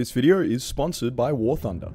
This video is sponsored by War Thunder.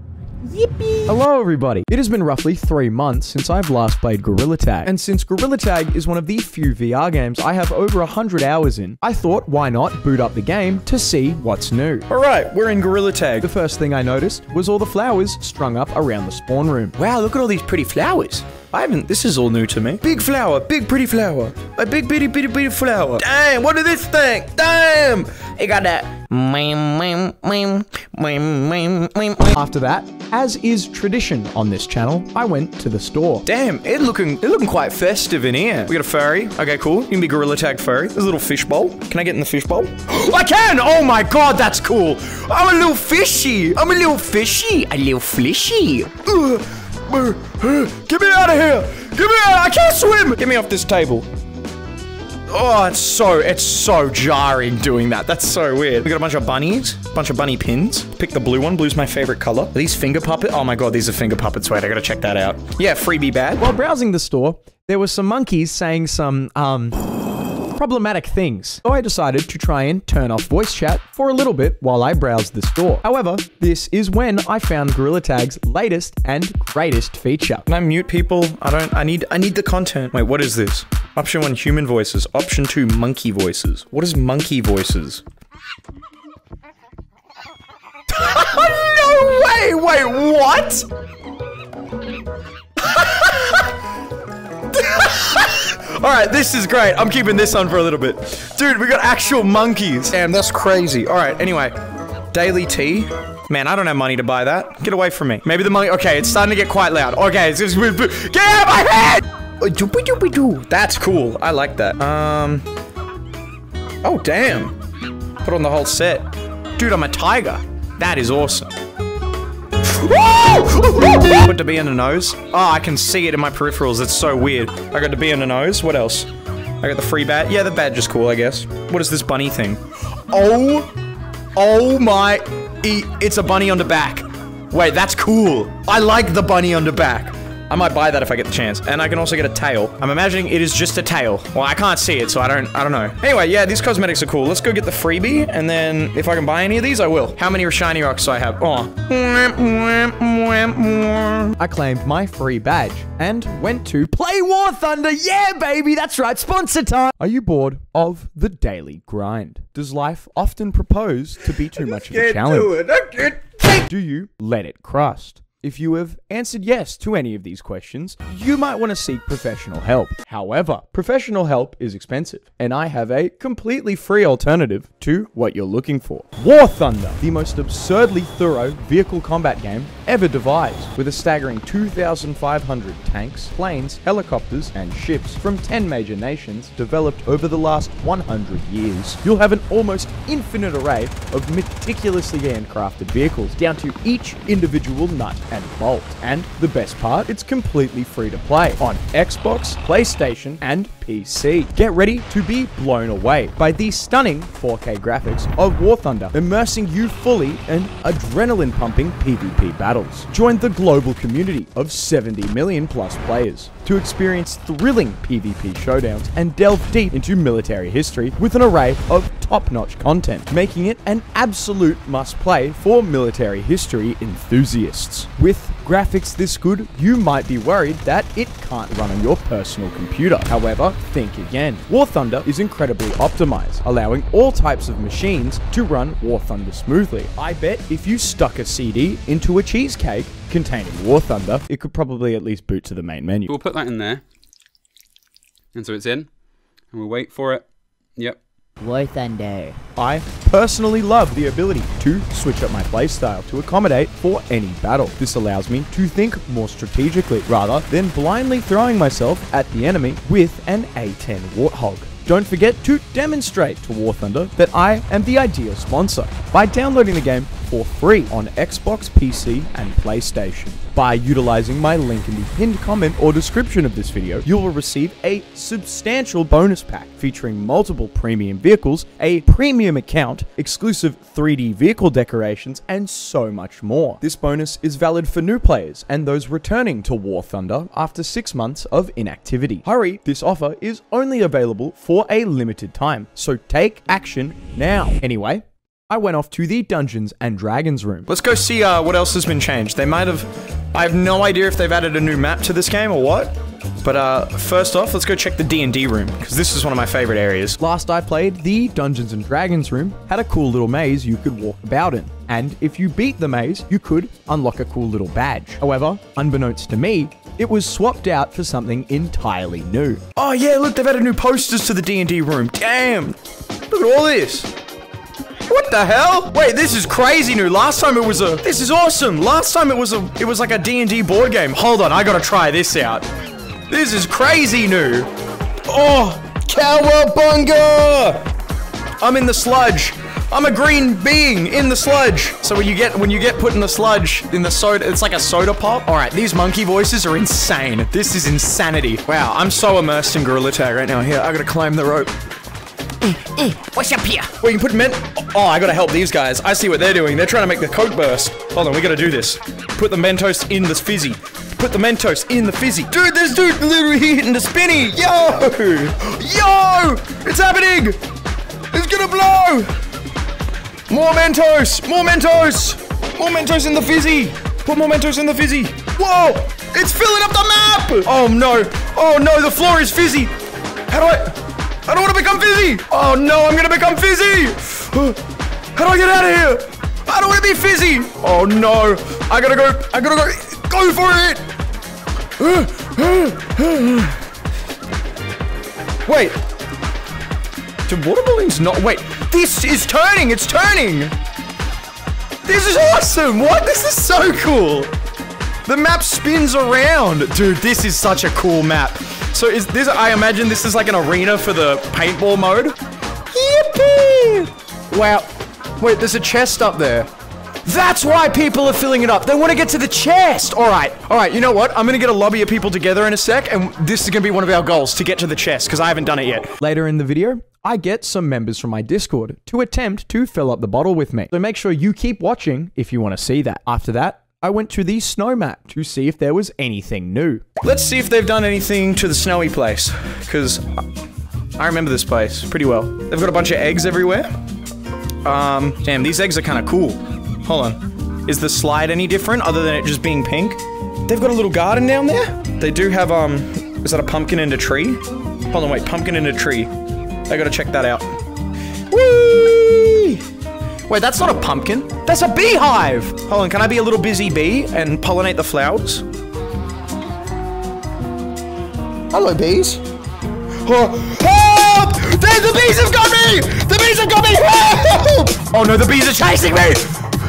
Yippee! Hello everybody! It has been roughly three months since I've last played Gorilla Tag, and since Gorilla Tag is one of the few VR games I have over 100 hours in, I thought why not boot up the game to see what's new. Alright, we're in Gorilla Tag. The first thing I noticed was all the flowers strung up around the spawn room. Wow, look at all these pretty flowers. I haven't, this is all new to me. Big flower, big pretty flower. A big bitty bitty bitty flower. Damn, What what is this thing? Damn! It got that. Mmm, mmm, mmm, After that, as is tradition on this channel, I went to the store. Damn, it looking it looking quite festive in here. We got a furry. Okay, cool. You can be Gorilla Tag furry. There's a little fishbowl. Can I get in the fishbowl? I can! Oh my god, that's cool! I'm a little fishy! I'm a little fishy! A little fishy! Ugh. Get me out of here! Get me out! I can't swim! Get me off this table. Oh, it's so, it's so jarring doing that. That's so weird. We got a bunch of bunnies, bunch of bunny pins. Pick the blue one. Blue's my favorite color. Are these finger puppet? Oh my god, these are finger puppets. Wait, I gotta check that out. Yeah, freebie bag. While browsing the store, there were some monkeys saying some, um, problematic things. So I decided to try and turn off voice chat for a little bit while I browsed the store. However, this is when I found Gorilla Tag's latest and greatest feature. Can I mute people? I don't, I need, I need the content. Wait, what is this? Option one, human voices. Option two, monkey voices. What is monkey voices? no way! Wait, what? Alright, this is great. I'm keeping this on for a little bit. Dude, we got actual monkeys. Damn, that's crazy. Alright, anyway. Daily tea. Man, I don't have money to buy that. Get away from me. Maybe the money- Okay, it's starting to get quite loud. Okay, it's just- Get out of my head! That's cool. I like that. Um... Oh, damn. Put on the whole set. Dude, I'm a tiger. That is awesome. Put the bee in the nose. Oh, I can see it in my peripherals. It's so weird. I got the bee in the nose. What else? I got the free bat. Yeah, the badge is cool, I guess. What is this bunny thing? Oh! Oh my... It's a bunny on the back. Wait, that's cool. I like the bunny on the back. I might buy that if I get the chance. And I can also get a tail. I'm imagining it is just a tail. Well, I can't see it, so I don't I don't know. Anyway, yeah, these cosmetics are cool. Let's go get the freebie, and then if I can buy any of these, I will. How many shiny rocks do I have? Oh. I claimed my free badge and went to play War Thunder. Yeah, baby, that's right, sponsor time. Are you bored of the daily grind? Does life often propose to be too much of a challenge? Do, it. I can't. do you let it crust? If you have answered yes to any of these questions, you might want to seek professional help. However, professional help is expensive, and I have a completely free alternative to what you're looking for. War Thunder, the most absurdly thorough vehicle combat game ever devised, with a staggering 2,500 tanks, planes, helicopters, and ships from 10 major nations developed over the last 100 years. You'll have an almost infinite array of meticulously handcrafted vehicles, down to each individual nut and bolt. And the best part, it's completely free to play on Xbox, PlayStation, and PC. Get ready to be blown away by the stunning 4K graphics of War Thunder, immersing you fully in adrenaline pumping PvP battles. Join the global community of 70 million plus players to experience thrilling PvP showdowns and delve deep into military history with an array of top-notch content, making it an absolute must-play for military history enthusiasts. With graphics this good, you might be worried that it can't run on your personal computer. However, think again. War Thunder is incredibly optimized, allowing all types of machines to run War Thunder smoothly. I bet if you stuck a CD into a cheesecake containing War Thunder, it could probably at least boot to the main menu. We'll put that in there. And so it's in. And we'll wait for it. Yep. War Thunder. I personally love the ability to switch up my playstyle to accommodate for any battle. This allows me to think more strategically rather than blindly throwing myself at the enemy with an A10 Warthog. Don't forget to demonstrate to War Thunder that I am the ideal sponsor by downloading the game for free on Xbox, PC, and PlayStation. By utilizing my link in the pinned comment or description of this video, you will receive a substantial bonus pack featuring multiple premium vehicles, a premium account, exclusive 3D vehicle decorations, and so much more. This bonus is valid for new players and those returning to War Thunder after 6 months of inactivity. Hurry, this offer is only available for a limited time, so take action now. Anyway, I went off to the Dungeons and Dragons room. Let's go see uh, what else has been changed. They might have... I have no idea if they've added a new map to this game or what. But uh, first off, let's go check the D&D room, because this is one of my favorite areas. Last I played, the Dungeons and Dragons room had a cool little maze you could walk about in. And if you beat the maze, you could unlock a cool little badge. However, unbeknownst to me, it was swapped out for something entirely new. Oh yeah, look, they've added new posters to the D&D room. Damn! Look at all this. What the hell? Wait, this is crazy new. Last time it was a... This is awesome. Last time it was a... It was like a D&D board game. Hold on, I gotta try this out. This is crazy new. Oh, cowabunga! I'm in the sludge. I'm a green being in the sludge. So when you get when you get put in the sludge in the soda, it's like a soda pop. All right, these monkey voices are insane. This is insanity. Wow, I'm so immersed in Gorilla Tag right now. Here, I gotta climb the rope. What's up here? You can put men. Oh, I gotta help these guys. I see what they're doing. They're trying to make the Coke burst. Hold on, we gotta do this. Put the Mentos in the fizzy. Put the Mentos in the fizzy. Dude, this dude literally hitting the spinny. Yo! Yo! It's happening! It's gonna blow! More Mentos! More Mentos! More Mentos in the fizzy! Put more Mentos in the fizzy! Whoa! It's filling up the map! Oh no! Oh no, the floor is fizzy! How do I... I don't want to become fizzy! Oh no, I'm gonna become fizzy! How do I get out of here? I don't want to be fizzy! Oh no! I gotta go! I gotta go! Go for it! Wait! Do water balloons not- wait! This is turning! It's turning! This is awesome! What? This is so cool! The map spins around! Dude, this is such a cool map. So is this, I imagine this is like an arena for the paintball mode? Yippee! Wow. Wait, there's a chest up there. That's why people are filling it up. They want to get to the chest. All right. All right. You know what? I'm going to get a lobby of people together in a sec, and this is going to be one of our goals to get to the chest because I haven't done it yet. Later in the video, I get some members from my Discord to attempt to fill up the bottle with me. So make sure you keep watching if you want to see that. After that, I went to the snow map to see if there was anything new. Let's see if they've done anything to the snowy place because I remember this place pretty well. They've got a bunch of eggs everywhere. Um, damn, these eggs are kind of cool. Hold on. Is the slide any different other than it just being pink? They've got a little garden down there. They do have, um, is that a pumpkin in a tree? Hold on, wait, pumpkin in a tree. I gotta check that out. Whee! Wait, that's not a pumpkin. That's a beehive! Hold on, can I be a little busy bee and pollinate the flowers? Hello, bees. Oh, help! They, the bees have got me! The bees have got me! Help! Oh no, the bees are chasing me!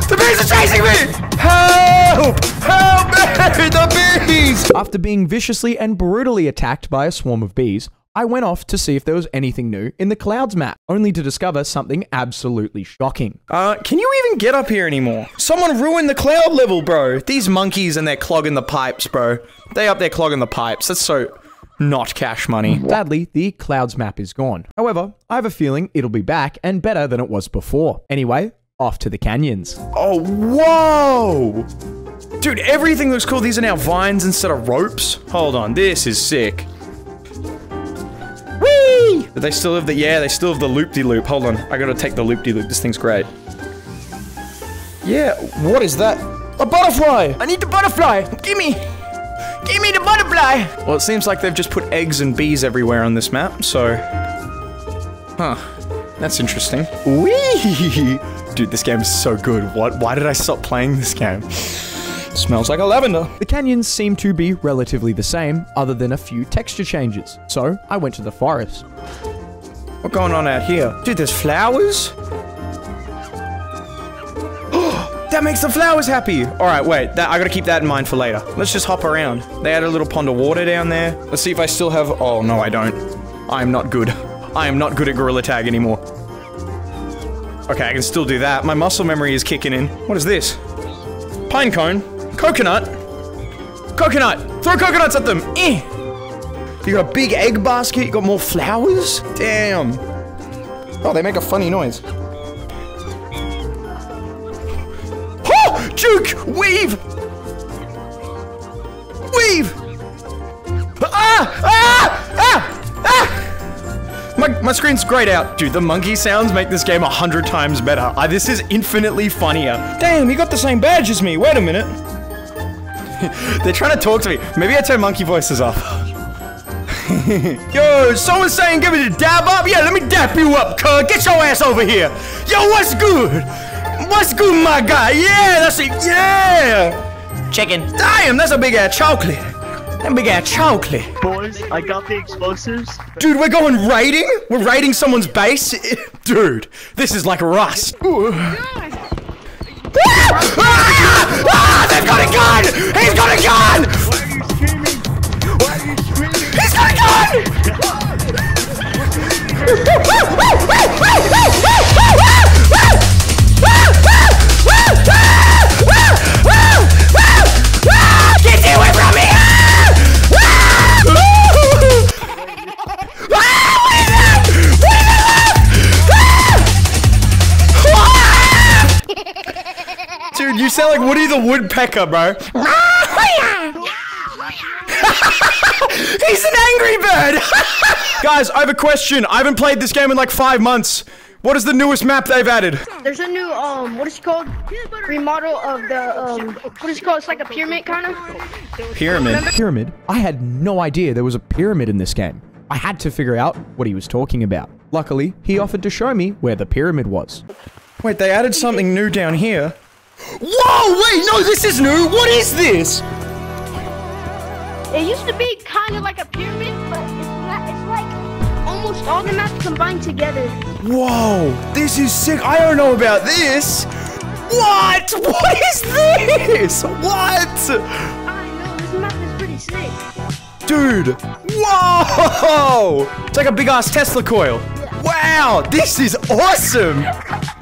The bees are chasing me! Help! Help me! The bees! After being viciously and brutally attacked by a swarm of bees, I went off to see if there was anything new in the clouds map, only to discover something absolutely shocking. Uh, can you even get up here anymore? Someone ruined the cloud level, bro. These monkeys and they're clogging the pipes, bro. They up there clogging the pipes. That's so not cash money. Sadly, the clouds map is gone. However, I have a feeling it'll be back and better than it was before. Anyway, off to the canyons. Oh, whoa! Dude, everything looks cool. These are now vines instead of ropes. Hold on, this is sick. Whee! But they still have the, yeah, they still have the loop-de-loop. Hold on, I gotta take the loop-de-loop. This thing's great. Yeah, what is that? A butterfly! I need the butterfly! Gimme! Give me the butterfly! Well, it seems like they've just put eggs and bees everywhere on this map, so... Huh. That's interesting. Wee! Dude, this game is so good. What? Why did I stop playing this game? Smells like a lavender. The canyons seem to be relatively the same, other than a few texture changes. So, I went to the forest. What's going on out here? Dude, there's flowers? that makes the flowers happy! Alright, wait. That, I gotta keep that in mind for later. Let's just hop around. They had a little pond of water down there. Let's see if I still have- Oh, no, I don't. I am not good. I am not good at Gorilla Tag anymore. Okay, I can still do that. My muscle memory is kicking in. What is this? Pine cone? Coconut? Coconut! Throw coconuts at them! Eh! You got a big egg basket, you got more flowers? Damn. Oh, they make a funny noise. Oh! Juke! Weave! Weave! Ah! Ah! Ah! Ah! My, My screen's grayed out. Dude, the monkey sounds make this game a hundred times better. Uh, this is infinitely funnier. Damn, you got the same badge as me. Wait a minute. They're trying to talk to me. Maybe I turn monkey voices off. Yo, someone's saying give me the dab up? Yeah, let me dap you up, cuz. Get your ass over here. Yo, what's good? What's good, my guy? Yeah, that's it. Yeah. Chicken. Damn, that's a big ass chocolate. That big ass chocolate. Boys, I got the explosives. Dude, we're going raiding? We're raiding someone's base? Dude, this is like Rust. Oh ah! They've got a gun! He's got a gun! Why are you screaming? Why are you screaming? He's got a gun! sound like Woody the Woodpecker, bro. He's an angry bird! Guys, I have a question. I haven't played this game in like five months. What is the newest map they've added? There's a new um, what is it called? Remodel of the um, what is it called? It's like a pyramid kind of. Pyramid. Pyramid? I had no idea there was a pyramid in this game. I had to figure out what he was talking about. Luckily, he offered to show me where the pyramid was. Wait, they added something new down here. Whoa, wait, no, this is new. What is this? It used to be kind of like a pyramid, but it's not. It's like almost all the maps combined together. Whoa, this is sick. I don't know about this. What? What is this? What? I know this map is pretty sick. Dude. Whoa! It's like a big ass Tesla coil. Wow, this is awesome.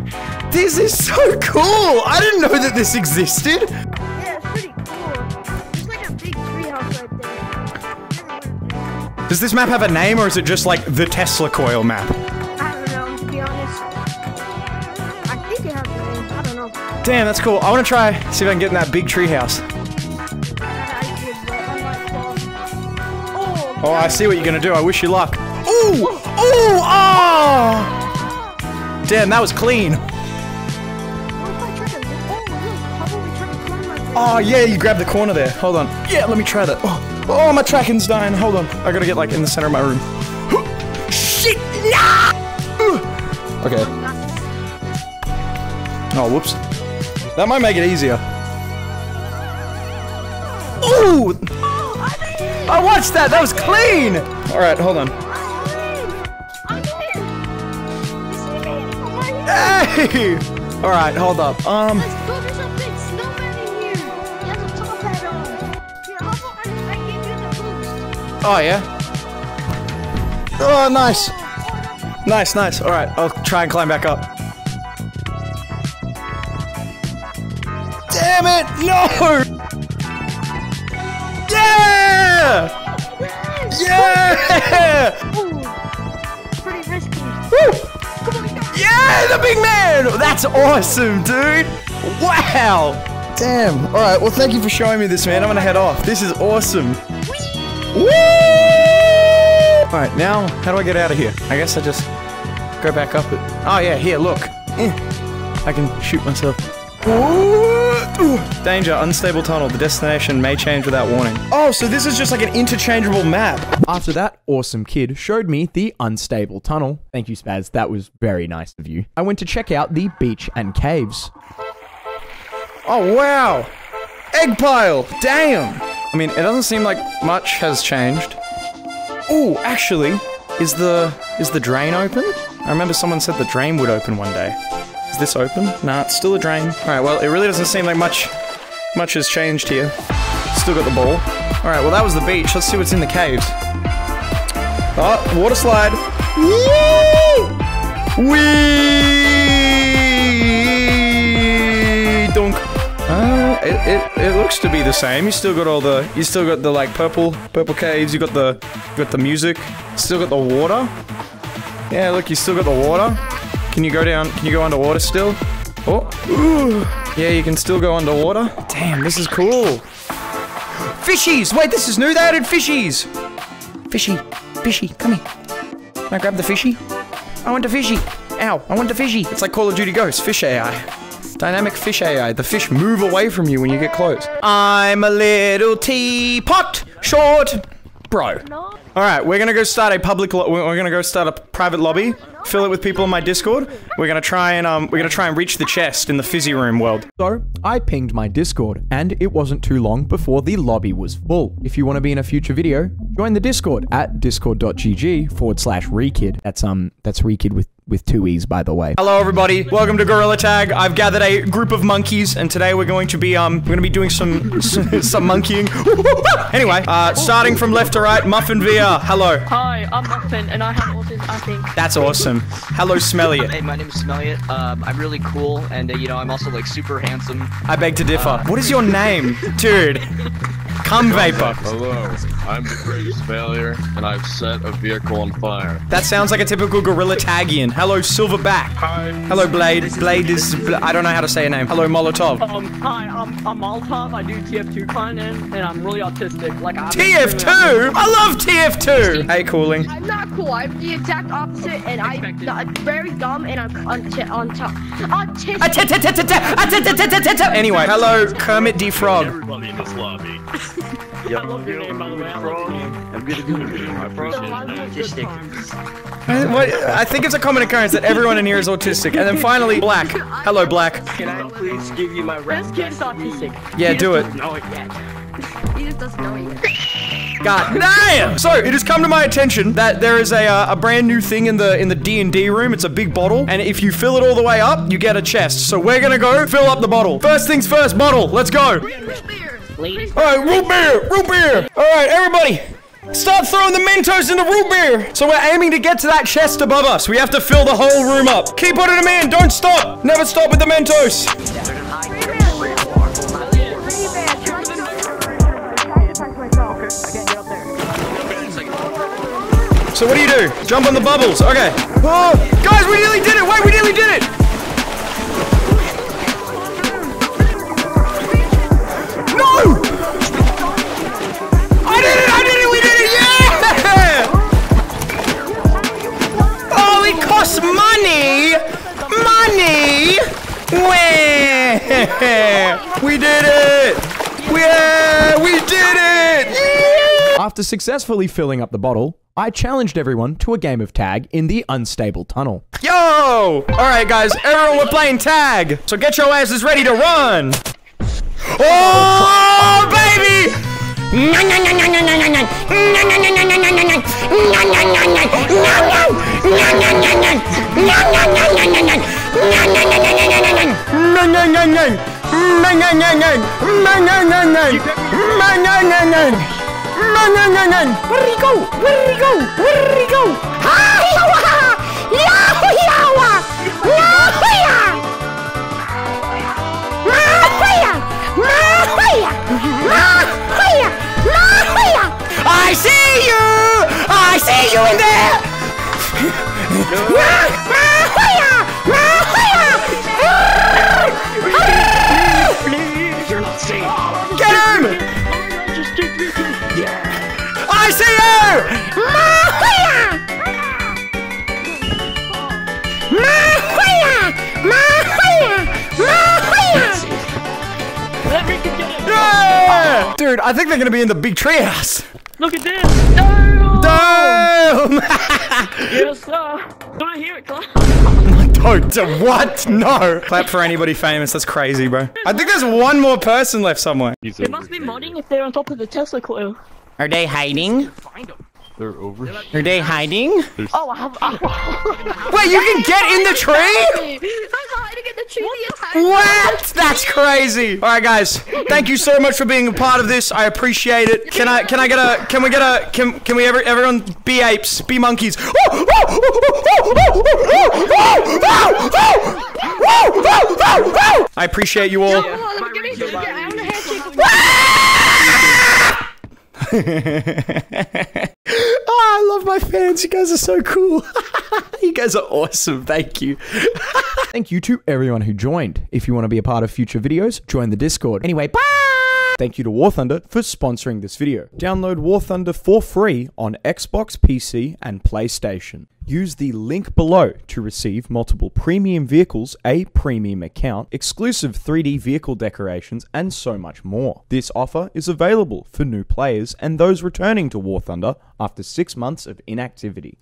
This is so cool. I didn't know that this existed. Yeah, it's pretty cool. It's like a big treehouse right there. Does this map have a name or is it just like the Tesla coil map? I don't know, to be honest. I think it has a name. I don't know. Damn, that's cool. I want to try see if I can get in that big treehouse. I did, but I'm like, well, Oh, I see what you're gonna do. I wish you luck. Ooh! Oh. Ooh! Ah! Oh! Damn, that was clean. Oh, yeah, you grabbed the corner there. Hold on. Yeah, let me try that. Oh, oh my tracking's dying. Hold on. I gotta get, like, in the center of my room. Shit! No! Okay. Oh, whoops. That might make it easier. Ooh! Oh, I made it! I watched that! That was clean! Alright, hold on. I'm in! You see me? I'm right here. Hey! Alright, hold up. Um, oh yeah. Oh, nice. Nice, nice. Alright, I'll try and climb back up. Damn it! No! Yeah! Yeah! Pretty risky. Yeah, the big man! That's awesome, dude! Wow! Damn. Alright, well, thank you for showing me this, man. I'm gonna head off. This is awesome. Woo! Alright, now, how do I get out of here? I guess I just go back up it. Oh, yeah, here, look. Eh. I can shoot myself. Danger, unstable tunnel. The destination may change without warning. Oh, so this is just like an interchangeable map. After that, awesome kid showed me the unstable tunnel. Thank you, Spaz. That was very nice of you. I went to check out the beach and caves. Oh, wow. Egg pile. Damn. I mean, it doesn't seem like much has changed. Oh, actually, is the is the drain open? I remember someone said the drain would open one day. Is this open? Nah, it's still a drain. All right, well, it really doesn't seem like much much has changed here. Still got the ball. All right, well, that was the beach. Let's see what's in the caves. Oh, water slide. Wee! Dunk. Uh, it, it looks to be the same. You still got all the you still got the like purple purple caves. You got the got the music. Still got the water. Yeah, look, you still got the water. Can you go down? Can you go underwater still? Oh, ooh. yeah, you can still go underwater. Damn, this is cool. Fishies! Wait, this is new. They added fishies. Fishy, fishy, come here. Can I grab the fishy? I want a fishy. Ow, I want a fishy. It's like Call of Duty Ghost, fish AI. Dynamic fish AI. The fish move away from you when you get close. I'm a little teapot, short, bro. All right, we're gonna go start a public. We're gonna go start a private lobby. Fill it with people in my Discord. We're gonna try and um, we're gonna try and reach the chest in the fizzy room world. So, I pinged my Discord, and it wasn't too long before the lobby was full. If you want to be in a future video, join the Discord at discord.gg forward slash reekid. That's um, that's reekid with with two e's, by the way. Hello, everybody. Welcome to Gorilla Tag. I've gathered a group of monkeys, and today we're going to be um, we're gonna be doing some some monkeying. anyway, uh, starting from left to right, Muffin VR. Hello. Hi, I'm Muffin, and I have autism, I think. That's awesome. Hello, Smelly Hey, my name is Smelliot. Um, I'm really cool, and uh, you know, I'm also like super handsome. I beg to differ. What is your name, dude? Cum vapor. Hello, I'm the greatest failure, and I've set a vehicle on fire. That sounds like a typical Gorilla Tagian. Hello, Silverback. Hi. Hello, Blade. Blade is. Bl- I don't know how to say your name. Hello, Molotov. Um, hi, I'm, I'm Molotov, I do TF2 content, and I'm really autistic. Like, I'm TF2? I love TF2! Hey, cooling. I'm not cool. I'm the exact opposite, and I'm very dumb, and I'm on t- on top. Autistic. Anyway, hello, Kermit D. Frog. Everybody in this lobby. I love your name, by the way. I love your name. I'm gonna do it. I So, I love your Autistic. times. What? I think it's a common occurrence that everyone in here is autistic. And then finally, Black. Hello, Black. Can I please give you my This kid's autistic. Yeah, He do it. doesn't know it yet. He just doesn't know yet. God damn! So it has come to my attention that there is a uh, a brand new thing in the in the D and D room. It's a big bottle, and if you fill it all the way up, you get a chest. So we're gonna go fill up the bottle. First things first, bottle. Let's go. All right, root beer, root beer. All right, everybody. Start throwing the Mentos in the root beer. So we're aiming to get to that chest above us. We have to fill the whole room up. Keep putting them in. Don't stop. Never stop with the Mentos. So what do you do? Jump on the bubbles. Okay. Oh, guys, we nearly did it. Wait, we nearly did it. Costs money! Money! Wah! We did it! Yeah! We did it! Yeah! After successfully filling up the bottle, I challenged everyone to a game of tag in the unstable tunnel. Yo! Alright, guys, everyone, we're playing tag! So get your asses ready to run! Oh, baby! Where did he go? Where did he go? Where did he go? I see you! I see you in there! You're not safe. Get him! I see you! let me get. Yeah! Dude, I think they're gonna be in the big treehouse. Look at this. No! Damn! Yes, sir. Can I hear it, clap? Don't. What? No. Clap for anybody famous. That's crazy, bro. I think there's one more person left somewhere. He's It must be modding if they're on top of the Tesla coil. Are they hiding? They're over here. Are they hiding? Oh, I have. Wait, you can get in the tree? I was hiding in the tree the entire What? That's crazy. All right, guys. Thank you so much for being a part of this. I appreciate it. Can I? Can I get a? Can we get a? Can Can we ever? Everyone be apes, be monkeys. I appreciate you all. Come on, let me get my fans. You guys are so cool. you guys are awesome. Thank you. Thank you to everyone who joined. If you want to be a part of future videos, join the Discord. Anyway, bye! Thank you to War Thunder for sponsoring this video. Download War Thunder for free on Xbox, PC, and PlayStation. Use the link below to receive multiple premium vehicles, a premium account, exclusive 3D vehicle decorations, and so much more. This offer is available for new players and those returning to War Thunder after six months of inactivity.